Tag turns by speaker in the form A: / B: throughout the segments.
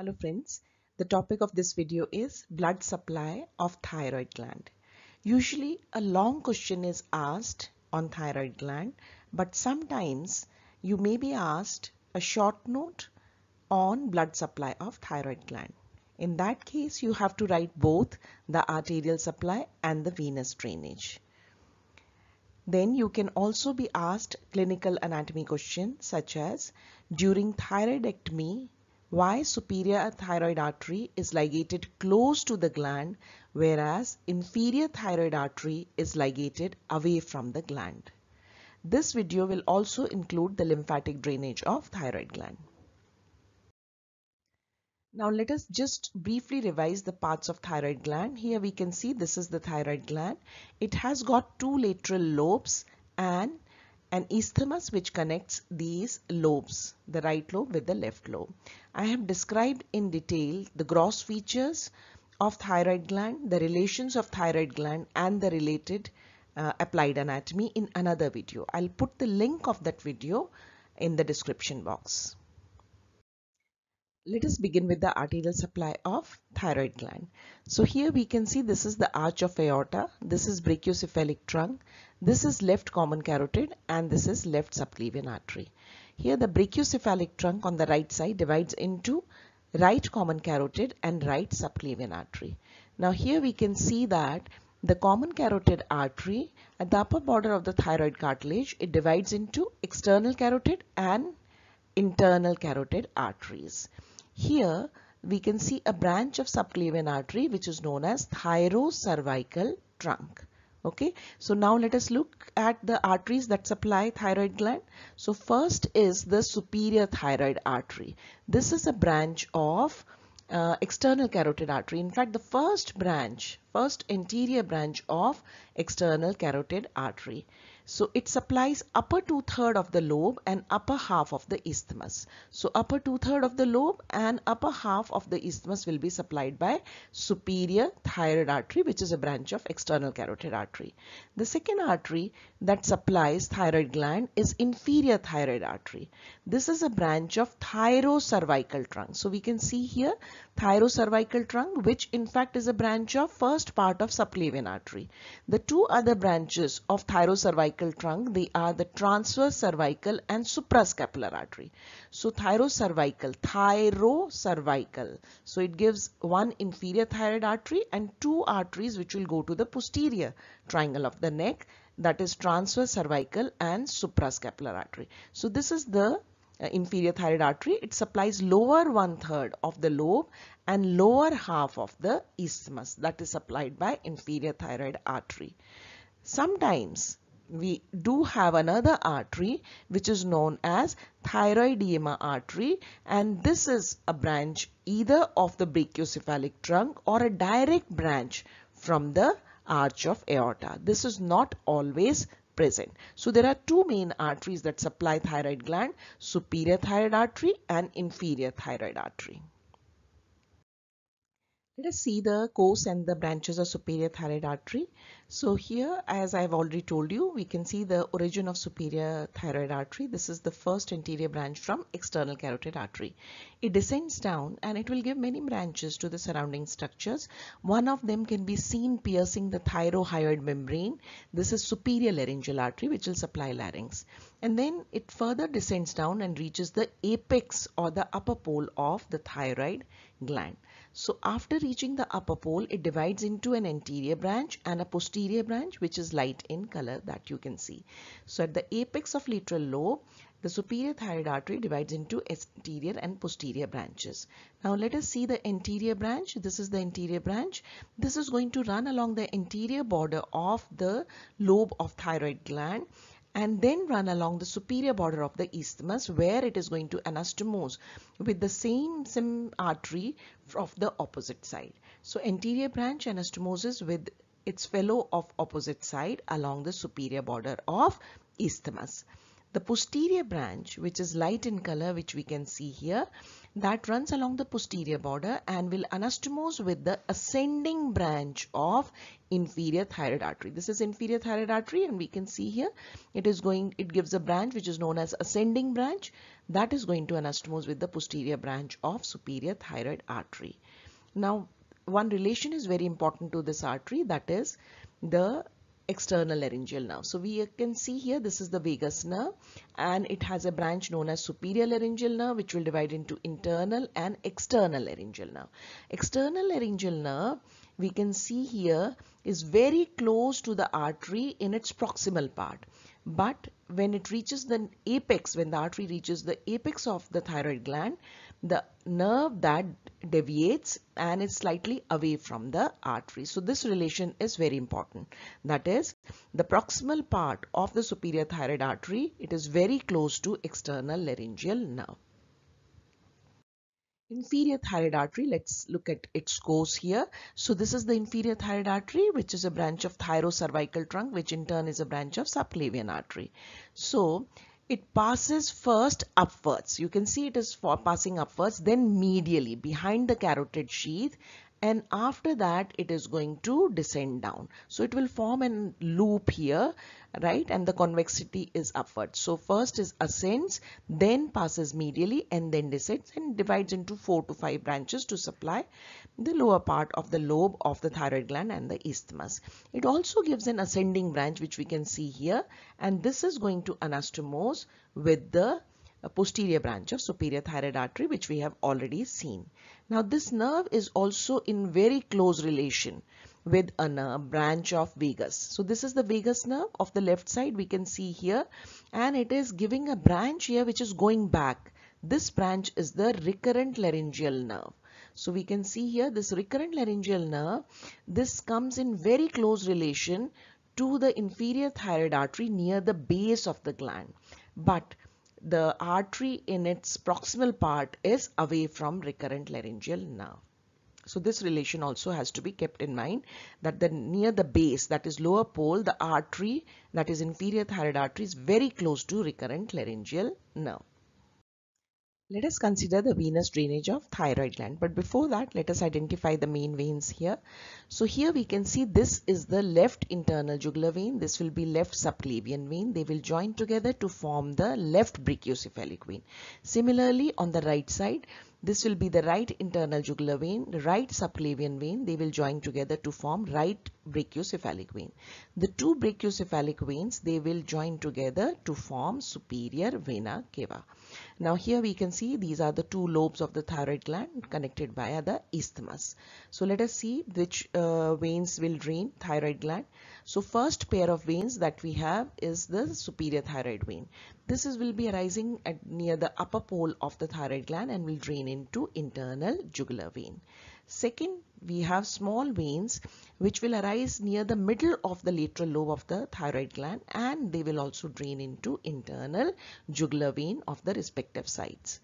A: Hello friends, the topic of this video is blood supply of thyroid gland. Usually a long question is asked on thyroid gland but sometimes you may be asked a short note on blood supply of thyroid gland. In that case you have to write both the arterial supply and the venous drainage. Then you can also be asked clinical anatomy questions such as during thyroidectomy why superior thyroid artery is ligated close to the gland whereas inferior thyroid artery is ligated away from the gland. This video will also include the lymphatic drainage of thyroid gland. Now let us just briefly revise the parts of thyroid gland. Here we can see this is the thyroid gland. It has got two lateral lobes and an isthmus which connects these lobes, the right lobe with the left lobe. I have described in detail the gross features of thyroid gland, the relations of thyroid gland and the related uh, applied anatomy in another video. I'll put the link of that video in the description box. Let us begin with the arterial supply of thyroid gland. So here we can see this is the arch of aorta, this is brachiocephalic trunk, this is left common carotid and this is left subclavian artery. Here the brachiocephalic trunk on the right side divides into right common carotid and right subclavian artery. Now here we can see that the common carotid artery at the upper border of the thyroid cartilage it divides into external carotid and internal carotid arteries. Here we can see a branch of subclavian artery which is known as thyrocervical trunk. Okay, so now let us look at the arteries that supply thyroid gland. So first is the superior thyroid artery. This is a branch of uh, external carotid artery. In fact, the first branch, first anterior branch of external carotid artery. So it supplies upper two-third of the lobe and upper half of the isthmus. So upper two-third of the lobe and upper half of the isthmus will be supplied by superior thyroid artery which is a branch of external carotid artery. The second artery that supplies thyroid gland is inferior thyroid artery. This is a branch of thyrocervical trunk. So we can see here thyrocervical trunk which in fact is a branch of first part of subclavian artery. The two other branches of thyrocervical cervical trunk, they are the transverse cervical and suprascapular artery. So thyrocervical, thyrocervical. So it gives one inferior thyroid artery and two arteries which will go to the posterior triangle of the neck that is transverse cervical and suprascapular artery. So this is the uh, inferior thyroid artery. It supplies lower one third of the lobe and lower half of the isthmus that is supplied by inferior thyroid artery. Sometimes we do have another artery which is known as thyroidea ima artery and this is a branch either of the brachiocephalic trunk or a direct branch from the arch of aorta. This is not always present. So there are two main arteries that supply thyroid gland, superior thyroid artery and inferior thyroid artery. Let us see the course and the branches of superior thyroid artery. So here, as I've already told you, we can see the origin of superior thyroid artery. This is the first anterior branch from external carotid artery. It descends down and it will give many branches to the surrounding structures. One of them can be seen piercing the thyrohyoid membrane. This is superior laryngeal artery which will supply larynx. And then it further descends down and reaches the apex or the upper pole of the thyroid gland. So after reaching the upper pole, it divides into an anterior branch and a posterior branch which is light in color that you can see. So at the apex of lateral lobe, the superior thyroid artery divides into anterior and posterior branches. Now let us see the anterior branch. This is the anterior branch. This is going to run along the anterior border of the lobe of thyroid gland and then run along the superior border of the isthmus where it is going to anastomose with the same, same artery of the opposite side. So anterior branch anastomoses with its fellow of opposite side along the superior border of isthmus. The posterior branch which is light in color which we can see here that runs along the posterior border and will anastomose with the ascending branch of inferior thyroid artery. This is inferior thyroid artery and we can see here it is going it gives a branch which is known as ascending branch that is going to anastomose with the posterior branch of superior thyroid artery. Now, one relation is very important to this artery that is the external laryngeal nerve. So we can see here this is the vagus nerve and it has a branch known as superior laryngeal nerve which will divide into internal and external laryngeal nerve. External laryngeal nerve we can see here is very close to the artery in its proximal part but when it reaches the apex when the artery reaches the apex of the thyroid gland the nerve that deviates and is slightly away from the artery. So this relation is very important. That is the proximal part of the superior thyroid artery, it is very close to external laryngeal nerve. Inferior thyroid artery, let's look at its course here. So this is the inferior thyroid artery which is a branch of thyrocervical trunk which in turn is a branch of subclavian artery. So it passes first upwards. You can see it is for passing upwards, then medially behind the carotid sheath and after that it is going to descend down. So it will form a loop here, right? And the convexity is upward. So first is ascends, then passes medially and then descends and divides into four to five branches to supply the lower part of the lobe of the thyroid gland and the isthmus. It also gives an ascending branch which we can see here and this is going to anastomose with the posterior branch of superior thyroid artery which we have already seen. Now this nerve is also in very close relation with a nerve branch of vagus. So this is the vagus nerve of the left side we can see here and it is giving a branch here which is going back. This branch is the recurrent laryngeal nerve. So we can see here this recurrent laryngeal nerve, this comes in very close relation to the inferior thyroid artery near the base of the gland. But the artery in its proximal part is away from recurrent laryngeal nerve. So this relation also has to be kept in mind that the near the base that is lower pole the artery that is inferior thyroid artery is very close to recurrent laryngeal nerve. Let us consider the venous drainage of thyroid gland. But before that, let us identify the main veins here. So here we can see this is the left internal jugular vein. This will be left subclavian vein. They will join together to form the left brachiocephalic vein. Similarly, on the right side, this will be the right internal jugular vein, right subclavian vein. They will join together to form right brachiocephalic vein. The two brachiocephalic veins, they will join together to form superior vena cava. Now here we can see these are the two lobes of the thyroid gland connected via the isthmus. So let us see which uh, veins will drain thyroid gland. So first pair of veins that we have is the superior thyroid vein. This is will be arising at near the upper pole of the thyroid gland and will drain into internal jugular vein. Second, we have small veins which will arise near the middle of the lateral lobe of the thyroid gland and they will also drain into internal jugular vein of the respective sides.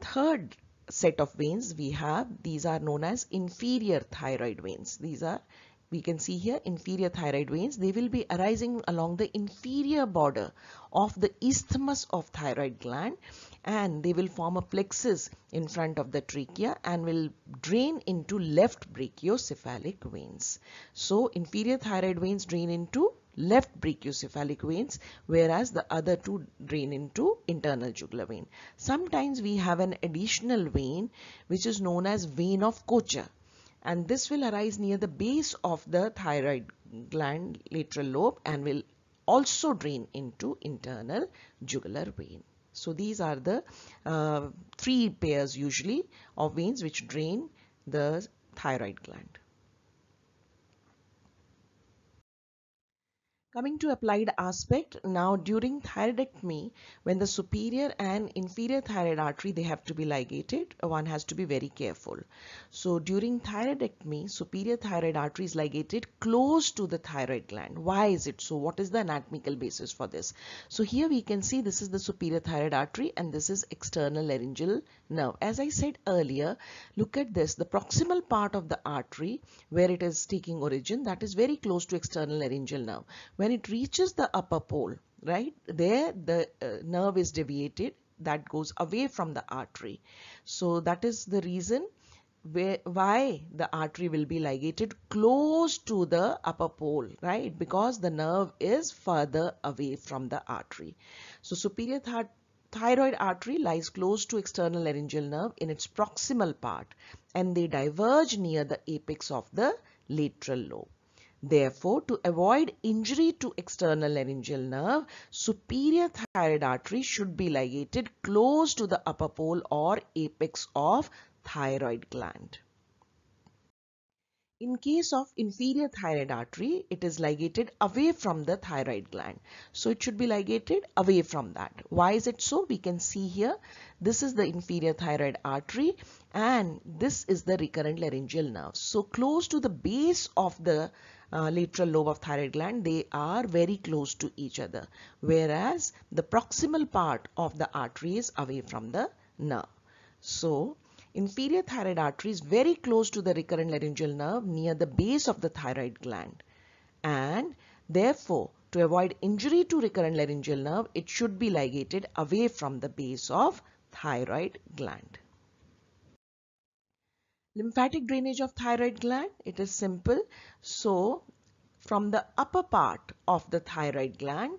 A: Third set of veins we have, these are known as inferior thyroid veins. These are we can see here inferior thyroid veins they will be arising along the inferior border of the isthmus of thyroid gland and they will form a plexus in front of the trachea and will drain into left brachiocephalic veins. So inferior thyroid veins drain into left brachiocephalic veins whereas the other two drain into internal jugular vein. Sometimes we have an additional vein which is known as vein of Kocher. And this will arise near the base of the thyroid gland lateral lobe and will also drain into internal jugular vein. So these are the uh, three pairs usually of veins which drain the thyroid gland. Coming to applied aspect, now during thyroidectomy, when the superior and inferior thyroid artery, they have to be ligated, one has to be very careful. So during thyroidectomy, superior thyroid artery is ligated close to the thyroid gland. Why is it so? What is the anatomical basis for this? So here we can see this is the superior thyroid artery and this is external laryngeal nerve. As I said earlier, look at this, the proximal part of the artery where it is taking origin, that is very close to external laryngeal nerve when it reaches the upper pole, right, there the uh, nerve is deviated that goes away from the artery. So that is the reason where, why the artery will be ligated close to the upper pole, right? Because the nerve is further away from the artery. So superior thyroid artery lies close to external laryngeal nerve in its proximal part and they diverge near the apex of the lateral lobe. Therefore, to avoid injury to external laryngeal nerve, superior thyroid artery should be ligated close to the upper pole or apex of thyroid gland. In case of inferior thyroid artery, it is ligated away from the thyroid gland. So it should be ligated away from that. Why is it so? We can see here, this is the inferior thyroid artery and this is the recurrent laryngeal nerve. So close to the base of the uh, lateral lobe of thyroid gland, they are very close to each other. Whereas the proximal part of the artery is away from the nerve. So Inferior thyroid artery is very close to the recurrent laryngeal nerve near the base of the thyroid gland and therefore to avoid injury to recurrent laryngeal nerve it should be ligated away from the base of thyroid gland. Lymphatic drainage of thyroid gland it is simple so from the upper part of the thyroid gland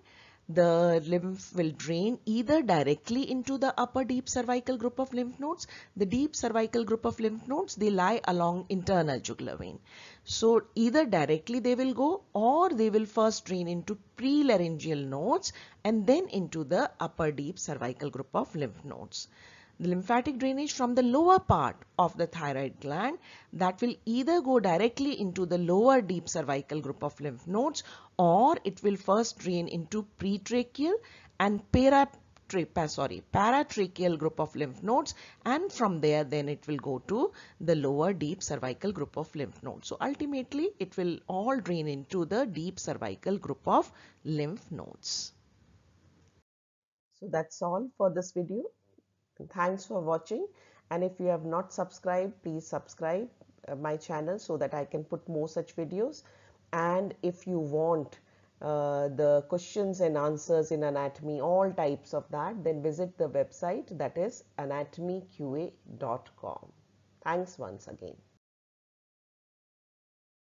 A: the lymph will drain either directly into the upper deep cervical group of lymph nodes. The deep cervical group of lymph nodes, they lie along internal jugular vein. So either directly they will go or they will first drain into prelaryngeal nodes and then into the upper deep cervical group of lymph nodes the lymphatic drainage from the lower part of the thyroid gland that will either go directly into the lower deep cervical group of lymph nodes or it will first drain into pretracheal and para sorry, paratracheal group of lymph nodes and from there then it will go to the lower deep cervical group of lymph nodes. So ultimately it will all drain into the deep cervical group of lymph nodes. So that's all for this video. Thanks for watching and if you have not subscribed, please subscribe uh, my channel so that I can put more such videos and if you want uh, the questions and answers in anatomy, all types of that, then visit the website that is anatomyqa.com. Thanks once again.